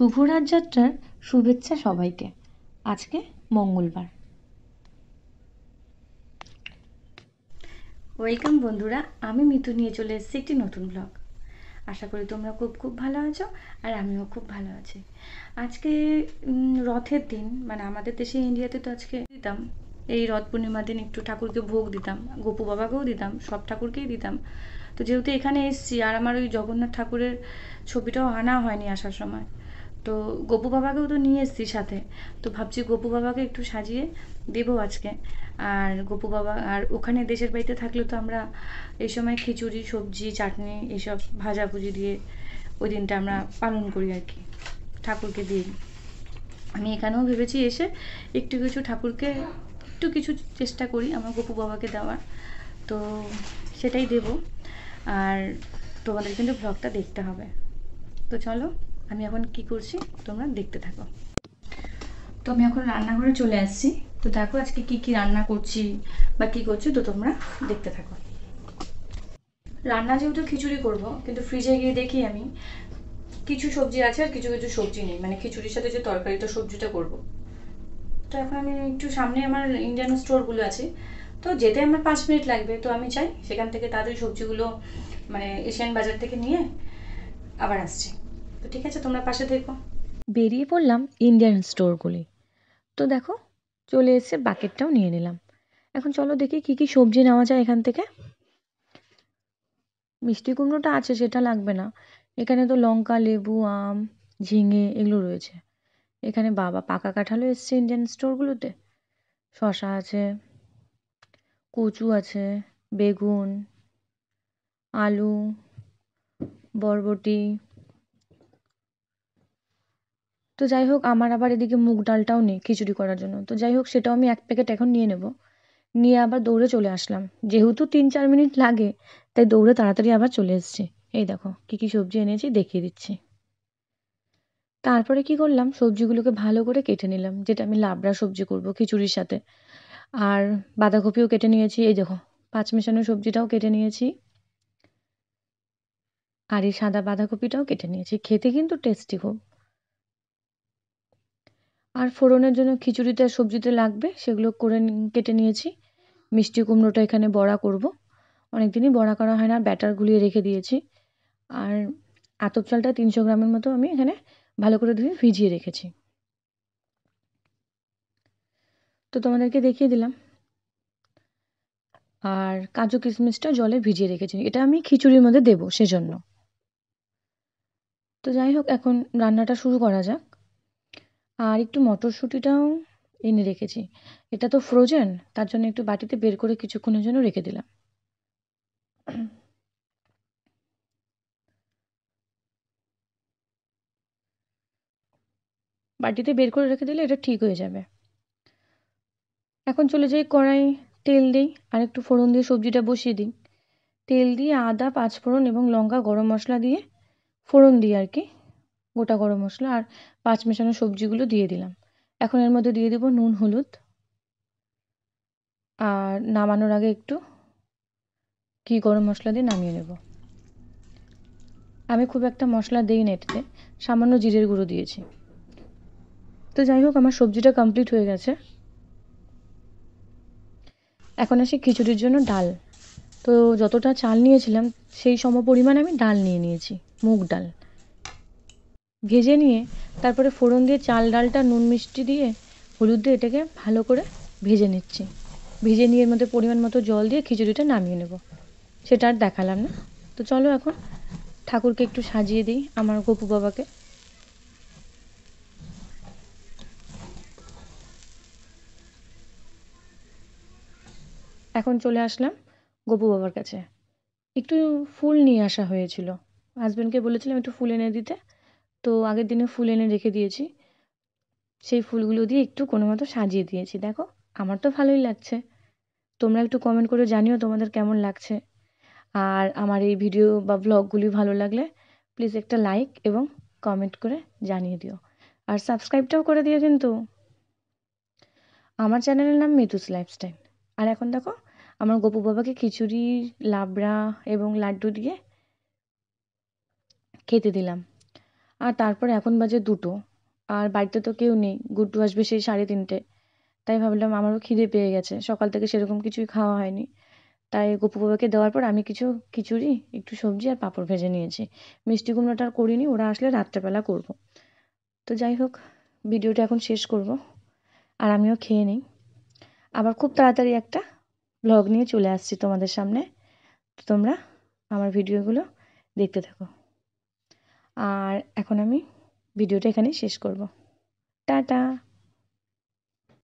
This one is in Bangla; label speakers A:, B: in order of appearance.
A: শুভ রাতযাত্রার শুভেচ্ছা সবাইকে। আজকে মঙ্গলবার। ওয়েলকাম বন্ধুরা, আমি মিতু নিয়ে চলে এসেছি একটি নতুন ব্লগ আশা করি তোমরা খুব খুব ভালো আছো আর আমিও খুব ভালো আছি। আজকে রথের দিন মানে আমাদের দেশে ইন্ডিয়াতে তো আজকে দিতাম। এই রথ পূর্ণিমার দিন একটু ঠাকুরকে ভোগ দিতাম, গোপু বাবাকেও দিতাম, সব ঠাকুরকেই দিতাম। তো যেহেতু এখানে এসছি আর আমার ওই জগন্নাথ ঠাকুরের ছবিটাও আনা হয়নি আসার সময় তো গপু বাবাকেও তো নিয়ে এসছি সাথে। তো ভাবছি গপু বাবাকে একটু সাজিয়ে দেবো আজকে। আর গপু বাবা, আর ওখানে দেশের বাড়িতে থাকলে তো আমরা এই সময় খিচুড়ি, সবজি, চাটনি এইসব ভাজাভুজি দিয়ে ওই দিনটা আমরা পালন করি আর কি। ঠাকুরকে দিয়ে। আমি এখানেও ভেবেছি এসে একটু কিছু ঠাকুরকে একটু কিছু চেষ্টা করি আমার গপু বাবাকে দেওয়ার। তো সেটাই দেব। আর তোমাদের কিন্তু ব্লগটা দেখতে হবে। তো চলো আমি এখন কি করছি? তোমরা দেখতে থাকো। তো আমি এখন রান্নাঘরে চলে আসছি। তো দেখো আজকে কি কি রান্না করছি বা কি করছি, তো তোমরা দেখতে থাকো। রান্না যেহেতু খিচুড়ি করব, কিন্তু ফ্রিজে গিয়ে দেখি আমি কিছু সবজি আছে আর কিছু কিছু সবজি নেই। মানে খিচুড়ির সাথে যে তরকারিটা, সবজিটা করব। তো এখন আমি একটু সামনে আমার ইন্ডিয়ান স্টোরগুলো আছে। তো যেতে আমার পাঁচ মিনিট লাগবে। তো আমি চাই সেখান থেকে তাদের সবজিগুলো মানে এশিয়ান বাজার থেকে নিয়ে আবার আসছি। তো ঠিক আছে, তোমরা পাশে দেখো বেরিয়ে পড়লাম ইন্ডিয়ান স্টোরগুলি তো দেখো, চলে এসে বাকেটটাও নিয়ে নিলাম। এখন চলো দেখি কি কি সবজি নেওয়া যায় এখান থেকে। মিষ্টি কুমড়োটা আছে, সেটা লাগবে না। এখানে তো লঙ্কা, লেবু, আম, ঝিঙে এগুলো রয়েছে। এখানে বাবা পাকা কাঁঠালও এসছে ইন্ডিয়ান স্টোরগুলোতে শশা আছে, কচু আছে, বেগুন, আলু, বরবটি তো যাই হোক, আমার আবার এদিকে মুগ ডালটাও নেই খিচুড়ি করার জন্য। তো যাই হোক, সেটাও আমি এক প্যাকেট এখন নিয়ে নেব। নিয়ে আবার দৌড়ে চলে আসলাম। যেহেতু তিন চার মিনিট লাগে, তাই দৌড়ে তাড়াতাড়ি আবার চলে এসেছি। এই দেখো, কী কী সবজি এনেছি, দেখিয়ে দিচ্ছি। তারপরে কি করলাম? সবজিগুলোকে ভালো করে কেটে নিলাম, যেটা আমি লাবড়া সবজি করব খিচুড়ির সাথে। আর বাঁধাকপিও কেটে নিয়েছি, এই দেখো, পাঁচ মেশানো সবজিটাও কেটে নিয়েছি। আর এই সাদা বাঁধাকপিটাও কেটে নিয়েছি। খেতে কিন্তু টেস্টি খুব। আর ফোড়নের জন্য খিচুড়িতে আর সবজিতে লাগবে, সেগুলো করে কেটে নিয়েছি। মিষ্টি কুমড়োটা এখানে বড়া করব। অনেক দিনই বড়া করা হয় না, ব্যাটার গুলিয়ে রেখে দিয়েছি। আর আতপ চালটা তিনশো গ্রামের মতো আমি এখানে ভালো করে ধুয়ে ভিজিয়ে রেখেছি। তো তোমাদেরকে দেখিয়ে দিলাম। আর কাজু কিশমিশটা জলে ভিজিয়ে রেখেছি। এটা আমি খিচুড়ির মধ্যে দেবো, সেজন্য। তো যাই হোক, এখন রান্নাটা শুরু করা যাক। আর একটু মটরশুঁটিটাও এনে রেখেছি। এটা তো ফ্রোজেন তার জন্য একটু বাটিতে বের করে কিছুক্ষণের জন্য রেখে দিলাম। বাটিতে বের করে রেখে দিলে এটা ঠিক হয়ে যাবে। এখন চলে যাই কড়াই তেল দিই আর একটু ফোড়ন দিয়ে সবজিটা বসিয়ে দিই। তেল দিয়ে আদা, পাঁচফোড়ন এবং লঙ্কা, গরম মশলা দিয়ে ফোড়ন দিই আর কি। গোটা গরম মশলা আর পাঁচ মেশানো সবজিগুলো দিয়ে দিলাম। এখন এর মধ্যে দিয়ে দেবো নুন, হলুদ। আর নামানোর আগে একটু ঘি গরম মশলা দিয়ে নামিয়ে নেব। আমি খুব একটা মশলা দিই না এটাতে, সামান্য জিরের গুঁড়ো দিয়েছি। তো যাই হোক, আমার সবজিটা কমপ্লিট হয়ে গেছে। এখন আসি খিচুড়ির জন্য ডাল। তো যতটা চাল নিয়েছিলাম, সেই সম পরিমাণ আমি ডাল নিয়ে নিয়েছি, মুগ ডাল। ভেজে নিয়ে তারপরে ফোড়ন দিয়ে চাল ডালটা, নুন মিষ্টি দিয়ে হলুদ দিয়ে এটাকে ভালো করে ভেজে নিচ্ছি। ভেজে নিয়ে এর মধ্যে পরিমাণ মতো জল দিয়ে খিচুড়িটা নামিয়ে নেব। সেটা আর দেখালাম না। তো চলো এখন ঠাকুরকে একটু সাজিয়ে দিই, আমার গপু বাবাকে। এখন চলে আসলাম গপু বাবার কাছে। একটু ফুল নিয়ে আসা হয়েছিল। হাজব্যান্ডকে বলেছিলাম একটু ফুল এনে দিতে। তো আগের দিনে ফুল এনে রেখে দিয়েছি। সেই ফুলগুলো দিয়ে একটু কোনো মতো সাজিয়ে দিয়েছি। দেখো, আমার তো ভালোই লাগছে। তোমরা একটু কমেন্ট করে জানিও তোমাদের কেমন লাগছে। আর আমার এই ভিডিও বা ব্লগগুলি ভালো লাগলে প্লিজ একটা লাইক এবং কমেন্ট করে জানিয়ে দিও। আর সাবস্ক্রাইবটাও করে দিও কিন্তু। আমার চ্যানেলের নাম মিতুস লাইফস্টাইল আর এখন দেখো, আমার গপু বাবাকে খিচুড়ি, লাবড়া এবং লাড্ডু দিয়ে খেতে দিলাম। আর তারপরে এখন বাজে দুটো। আর বাড়িতে তো কেউ নেই, গুড্ডু আসবে সেই সাড়ে তিনটে। তাই ভাবলাম আমারও খিদে পেয়ে গেছে, সকাল থেকে সেরকম কিছুই খাওয়া হয়নি। তাই গপু বাবাকে দেওয়ার পর আমি কিছু খিচুড়ি, একটু সবজি আর পাঁপড় ভেজে নিয়েছি। মিষ্টি কুমড়োটা আর করিনি, ওরা আসলে রাত্রেবেলা করব। তো যাই হোক, ভিডিওটা এখন শেষ করব। আর আমিও খেয়ে নিই। আবার খুব তাড়াতাড়ি একটা ব্লগ নিয়ে চলে আসছি তোমাদের সামনে। তো তোমরা আমার ভিডিওগুলো দেখতে থাকো। আর এখন আমি ভিডিওটা এখানেই শেষ করব। টাটা!